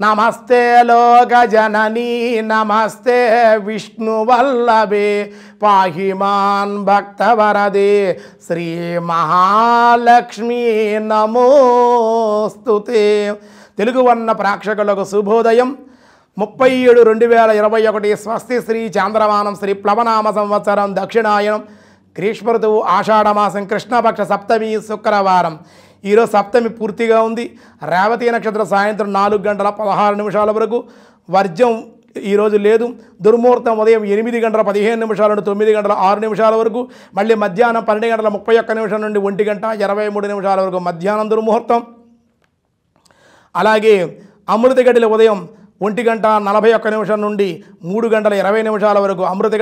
నమస్తే లోకజననీ నమస్తే విష్ణువల్లభే పాహిమాన్ భక్తవరదే శ్రీ మహాలక్ష్మీ నమోస్తుతే. తెలుగు వర్ణ ప్రేక్షకులకు శుభోదయం. ముప్పై ఏడు రెండు వేల ఇరవై ఒకటి స్వస్తి శ్రీ చాంద్రమానం శ్రీ ప్లవనామ సంవత్సరం దక్షిణాయనం గ్రీష్మ ఋతువు ఆషాఢమాసం కృష్ణపక్ష సప్తమి శుక్రవారం. ఈరోజు సప్తమి పూర్తిగా ఉంది. రేవతి నక్షత్రం సాయంత్రం నాలుగు గంటల పదహారు నిమిషాల వరకు. వర్జం ఈరోజు లేదు. దుర్ముహూర్తం ఉదయం ఎనిమిది గంటల పదిహేను నిమిషాల నుండి తొమ్మిది గంటల ఆరు నిమిషాల వరకు. మళ్ళీ మధ్యాహ్నం పన్నెండు గంటల ముప్పై ఒక్క నిమిషం నుండి ఒంటి గంట ఇరవై మూడు నిమిషాల వరకు మధ్యాహ్నం దుర్ముహూర్తం. అలాగే అమృత గడిల ఉదయం ఒంటి గంట నలభై ఒక్క నిమిషం నుండి మూడు గంటల ఇరవై నిమిషాల వరకు అమృత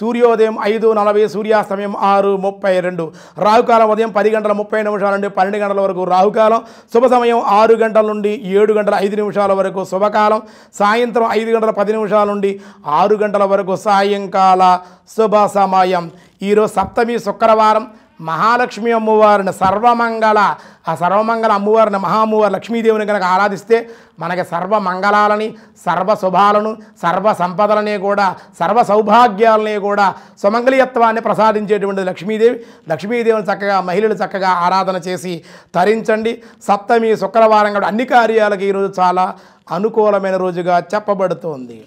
సూర్యోదయం ఐదు నలభై సూర్యాస్తమయం ఆరు ముప్పై రెండు. రాహుకాలం ఉదయం పది గంటల ముప్పై నిమిషాల నుండి పన్నెండు గంటల వరకు రాహుకాలం. శుభ సమయం ఆరు గంటల నుండి ఏడు గంటల ఐదు నిమిషాల వరకు శుభకాలం. సాయంత్రం ఐదు గంటల పది నిమిషాల నుండి ఆరు గంటల వరకు సాయంకాల శుభ సమయం. ఈరోజు సప్తమి శుక్రవారం. మహాలక్ష్మి అమ్మవారిని సర్వమంగళ ఆ సర్వమంగళ అమ్మవారిని మహామ్మవారి లక్ష్మీదేవిని కనుక ఆరాధిస్తే మనకి సర్వమంగళాలని సర్వ శుభాలను సర్వ సంపదలని కూడా సర్వ సౌభాగ్యాలని కూడా సుమంగళీయత్వాన్ని ప్రసాదించేటువంటి లక్ష్మీదేవి. లక్ష్మీదేవిని చక్కగా మహిళలు చక్కగా ఆరాధన చేసి తరించండి. సప్తమి శుక్రవారం కూడా అన్ని కార్యాలకి ఈరోజు చాలా అనుకూలమైన రోజుగా చెప్పబడుతోంది.